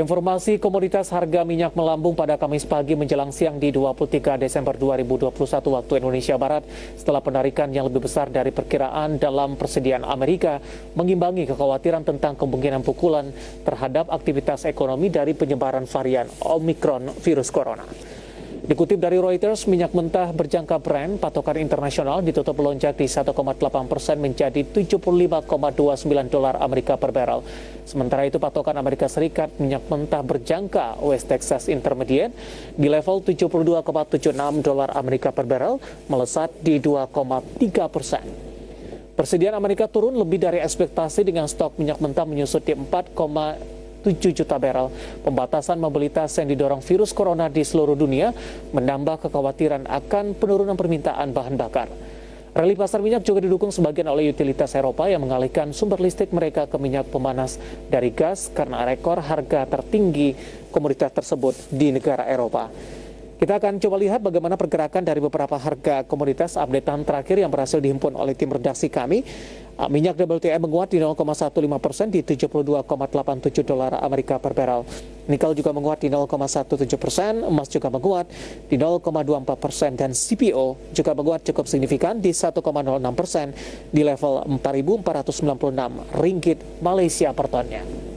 Informasi komoditas harga minyak melambung pada Kamis pagi menjelang siang di 23 Desember 2021 waktu Indonesia Barat setelah penarikan yang lebih besar dari perkiraan dalam persediaan Amerika mengimbangi kekhawatiran tentang kemungkinan pukulan terhadap aktivitas ekonomi dari penyebaran varian Omicron virus corona. Dikutip dari Reuters, minyak mentah berjangka Brent patokan internasional ditutup melonjak di 1,8 persen menjadi 75,29 dolar Amerika per barrel. Sementara itu patokan Amerika Serikat minyak mentah berjangka West Texas Intermediate di level 72,76 dolar Amerika per barrel melesat di 2,3 persen. Persediaan Amerika turun lebih dari ekspektasi dengan stok minyak mentah menyusut di 4, 7 juta barrel. Pembatasan mobilitas yang didorong virus corona di seluruh dunia menambah kekhawatiran akan penurunan permintaan bahan bakar. Rally pasar minyak juga didukung sebagian oleh utilitas Eropa yang mengalihkan sumber listrik mereka ke minyak pemanas dari gas karena rekor harga tertinggi komoditas tersebut di negara Eropa. Kita akan coba lihat bagaimana pergerakan dari beberapa harga komoditas updatean terakhir yang berhasil dihimpun oleh tim redaksi kami. Ah, minyak WTI menguat di 0,15 persen di 72,87 dolar Amerika per barrel. Nikel juga menguat di 0,17 persen, emas juga menguat di 0,24 persen, dan CPO juga menguat cukup signifikan di 1,06 persen di level 4.496 ringgit Malaysia per tonnya.